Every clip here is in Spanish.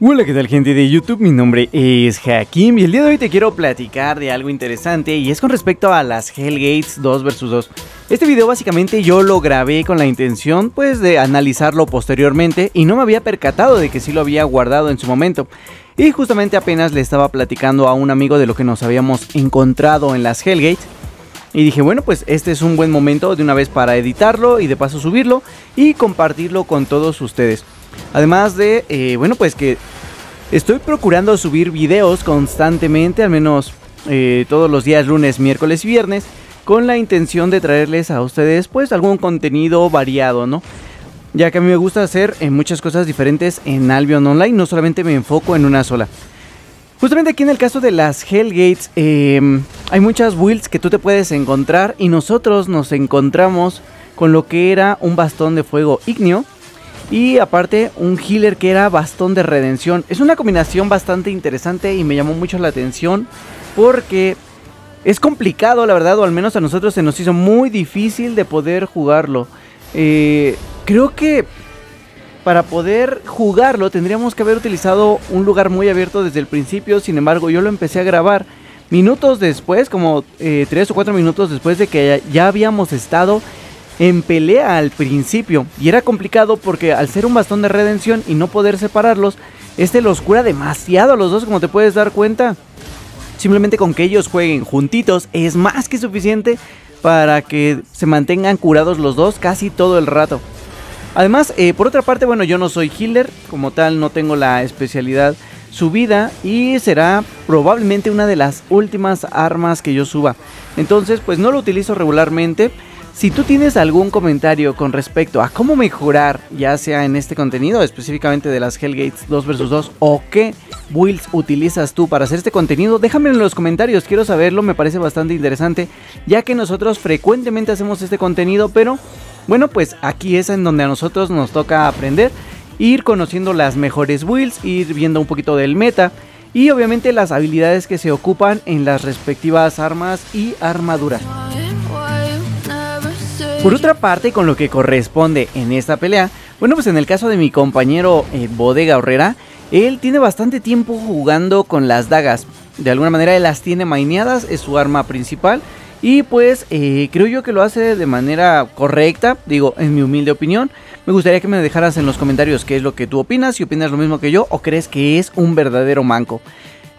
Hola, ¿qué tal gente de YouTube? Mi nombre es Hakim y el día de hoy te quiero platicar de algo interesante y es con respecto a las Hellgates 2 vs 2. Este video básicamente yo lo grabé con la intención pues de analizarlo posteriormente y no me había percatado de que sí lo había guardado en su momento. Y justamente apenas le estaba platicando a un amigo de lo que nos habíamos encontrado en las Hellgates y dije, bueno, pues este es un buen momento de una vez para editarlo y de paso subirlo y compartirlo con todos ustedes. Además de, eh, bueno, pues que estoy procurando subir videos constantemente, al menos eh, todos los días, lunes, miércoles y viernes, con la intención de traerles a ustedes pues algún contenido variado, ¿no? Ya que a mí me gusta hacer eh, muchas cosas diferentes en Albion Online, no solamente me enfoco en una sola. Justamente aquí en el caso de las Hellgates, em, hay muchas builds que tú te puedes encontrar y nosotros nos encontramos con lo que era un bastón de fuego ignio y aparte un healer que era bastón de redención. Es una combinación bastante interesante y me llamó mucho la atención porque es complicado la verdad, o al menos a nosotros se nos hizo muy difícil de poder jugarlo. Eh, creo que para poder jugarlo tendríamos que haber utilizado un lugar muy abierto desde el principio, sin embargo yo lo empecé a grabar minutos después, como 3 eh, o 4 minutos después de que ya habíamos estado en pelea al principio. Y era complicado porque al ser un bastón de redención y no poder separarlos, este los cura demasiado a los dos, como te puedes dar cuenta. Simplemente con que ellos jueguen juntitos es más que suficiente para que se mantengan curados los dos casi todo el rato. Además, eh, por otra parte, bueno, yo no soy healer, como tal no tengo la especialidad subida y será probablemente una de las últimas armas que yo suba. Entonces, pues no lo utilizo regularmente. Si tú tienes algún comentario con respecto a cómo mejorar, ya sea en este contenido, específicamente de las Hellgates 2 vs 2, o qué builds utilizas tú para hacer este contenido, déjame en los comentarios, quiero saberlo, me parece bastante interesante, ya que nosotros frecuentemente hacemos este contenido, pero bueno, pues aquí es en donde a nosotros nos toca aprender, ir conociendo las mejores builds, ir viendo un poquito del meta, y obviamente las habilidades que se ocupan en las respectivas armas y armaduras. Por otra parte, con lo que corresponde en esta pelea, bueno, pues en el caso de mi compañero eh, Bodega Horrera, él tiene bastante tiempo jugando con las dagas. De alguna manera él las tiene maineadas, es su arma principal. Y pues eh, creo yo que lo hace de manera correcta, digo, en mi humilde opinión. Me gustaría que me dejaras en los comentarios qué es lo que tú opinas, si opinas lo mismo que yo o crees que es un verdadero manco.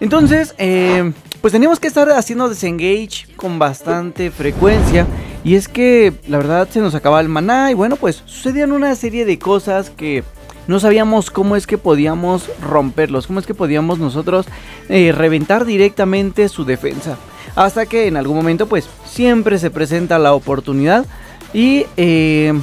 Entonces, eh, pues teníamos que estar haciendo desengage con bastante frecuencia. Y es que la verdad se nos acababa el maná y bueno, pues sucedían una serie de cosas que no sabíamos cómo es que podíamos romperlos, cómo es que podíamos nosotros eh, reventar directamente su defensa. Hasta que en algún momento pues siempre se presenta la oportunidad y eh,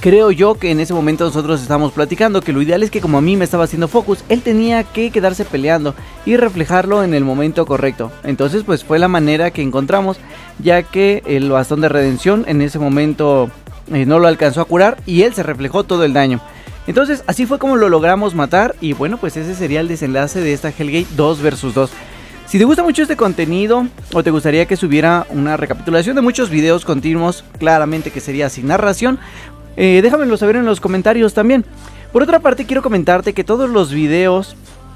creo yo que en ese momento nosotros estábamos platicando que lo ideal es que como a mí me estaba haciendo focus, él tenía que quedarse peleando y reflejarlo en el momento correcto. Entonces pues fue la manera que encontramos, ya que el bastón de redención en ese momento eh, no lo alcanzó a curar y él se reflejó todo el daño. Entonces así fue como lo logramos matar y bueno pues ese sería el desenlace de esta Hellgate 2 vs 2. Si te gusta mucho este contenido o te gustaría que subiera una recapitulación de muchos videos continuos, claramente que sería sin narración, eh, déjamelo saber en los comentarios también. Por otra parte, quiero comentarte que todos los videos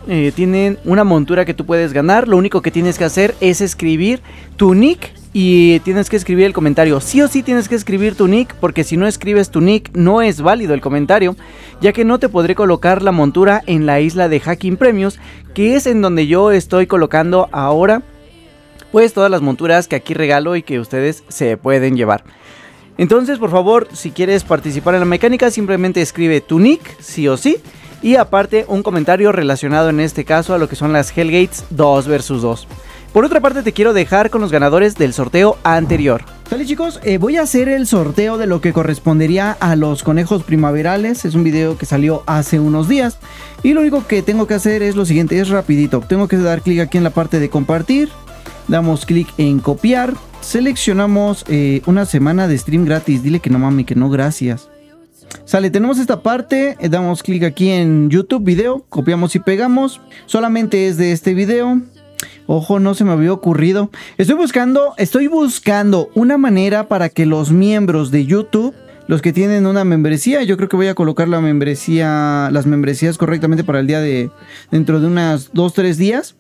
eh, tienen una montura que tú puedes ganar. Lo único que tienes que hacer es escribir tu nick y tienes que escribir el comentario. Sí o sí tienes que escribir tu nick porque si no escribes tu nick no es válido el comentario, ya que no te podré colocar la montura en la isla de Hacking Premios, que es en donde yo estoy colocando ahora pues todas las monturas que aquí regalo y que ustedes se pueden llevar. Entonces, por favor, si quieres participar en la mecánica, simplemente escribe tu nick, sí o sí. Y aparte, un comentario relacionado en este caso a lo que son las Hellgates 2 vs 2. Por otra parte, te quiero dejar con los ganadores del sorteo anterior. Sale chicos, eh, voy a hacer el sorteo de lo que correspondería a los conejos primaverales. Es un video que salió hace unos días. Y lo único que tengo que hacer es lo siguiente, es rapidito. Tengo que dar clic aquí en la parte de compartir. Damos clic en copiar seleccionamos eh, una semana de stream gratis. Dile que no mami, que no, gracias. Sale, tenemos esta parte, eh, damos clic aquí en YouTube video, copiamos y pegamos. Solamente es de este video. Ojo, no se me había ocurrido. Estoy buscando, estoy buscando una manera para que los miembros de YouTube los que tienen una membresía. Yo creo que voy a colocar la membresía, las membresías correctamente para el día de dentro de unas 2-3 días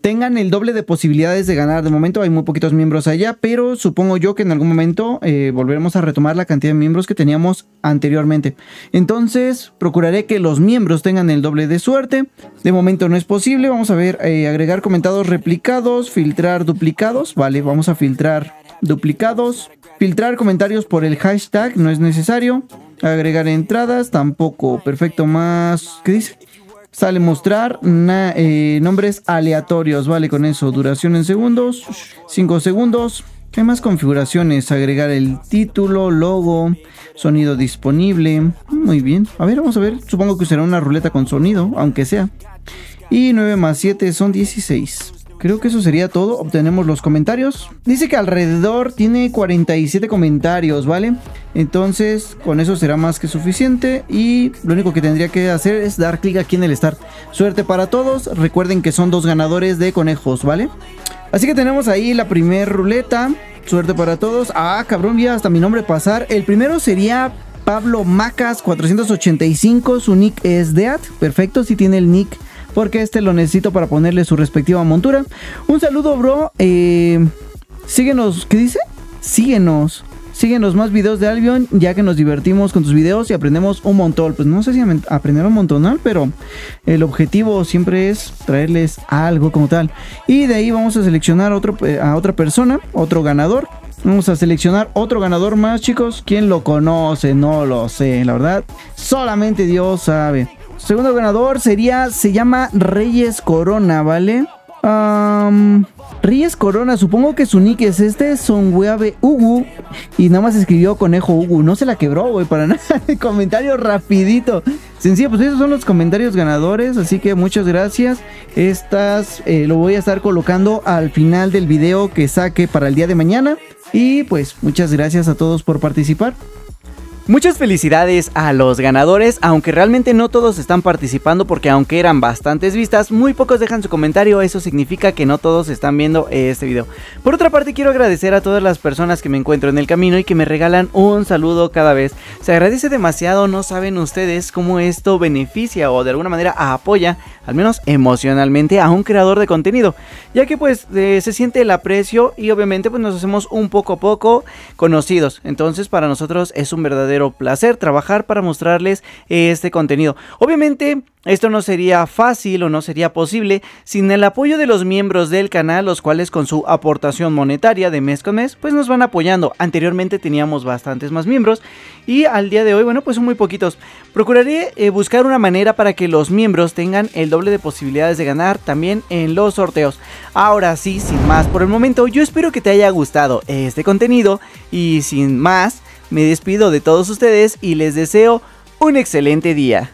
tengan el doble de posibilidades de ganar. De momento hay muy poquitos miembros allá, pero supongo yo que en algún momento eh, volveremos a retomar la cantidad de miembros que teníamos anteriormente. Entonces, procuraré que los miembros tengan el doble de suerte. De momento no es posible. Vamos a ver, eh, agregar comentados replicados, filtrar duplicados. Vale, vamos a filtrar duplicados. Filtrar comentarios por el hashtag, no es necesario. Agregar entradas, tampoco. Perfecto, más... ¿Qué dice? Sale mostrar eh, nombres aleatorios, vale con eso. Duración en segundos, 5 segundos. ¿Qué más configuraciones? Agregar el título, logo, sonido disponible. Muy bien. A ver, vamos a ver. Supongo que será una ruleta con sonido, aunque sea. Y 9 más 7 son 16. Creo que eso sería todo. Obtenemos los comentarios. Dice que alrededor tiene 47 comentarios, ¿vale? Entonces, con eso será más que suficiente. Y lo único que tendría que hacer es dar clic aquí en el start. Suerte para todos. Recuerden que son dos ganadores de conejos, ¿vale? Así que tenemos ahí la primer ruleta. Suerte para todos. Ah, cabrón, vi hasta mi nombre pasar. El primero sería Pablo Macas 485. Su nick es Deat. Perfecto, si tiene el nick porque este lo necesito para ponerle su respectiva montura. Un saludo, bro. Eh, síguenos, ¿qué dice? Síguenos. Síguenos más videos de Albion, ya que nos divertimos con tus videos y aprendemos un montón. Pues no sé si aprender un montón, pero el objetivo siempre es traerles algo como tal. Y de ahí vamos a seleccionar otro, eh, a otra persona, otro ganador. Vamos a seleccionar otro ganador más, chicos. ¿Quién lo conoce? No lo sé, la verdad. Solamente Dios sabe. Segundo ganador sería, se llama Reyes Corona, ¿vale? Reyes Corona, supongo que su nick es este, Sonweave Ugu. Y nada más escribió Conejo Ugu. No se la quebró, güey, para nada. Comentario rapidito. Sencillo, pues esos son los comentarios ganadores. Así que muchas gracias. Estas eh, lo voy a estar colocando al final del video que saque para el día de mañana. Y pues muchas gracias a todos por participar. Muchas felicidades a los ganadores, aunque realmente no todos están participando porque aunque eran bastantes vistas, muy pocos dejan su comentario, eso significa que no todos están viendo este video. Por otra parte quiero agradecer a todas las personas que me encuentro en el camino y que me regalan un saludo cada vez. Se agradece demasiado, no saben ustedes cómo esto beneficia o de alguna manera apoya, al menos emocionalmente, a un creador de contenido, ya que pues eh, se siente el aprecio y obviamente pues nos hacemos un poco a poco conocidos. Entonces para nosotros es un placer trabajar para mostrarles este contenido. Obviamente esto no sería fácil o no sería posible sin el apoyo de los miembros del canal, los cuales con su aportación monetaria de mes con mes, pues nos van apoyando. Anteriormente teníamos bastantes más miembros y al día de hoy, bueno, pues son muy poquitos. Procuraré eh, buscar una manera para que los miembros tengan el doble de posibilidades de ganar también en los sorteos. Ahora sí, sin más por el momento, yo espero que te haya gustado este contenido y sin más, me despido de todos ustedes y les deseo un excelente día.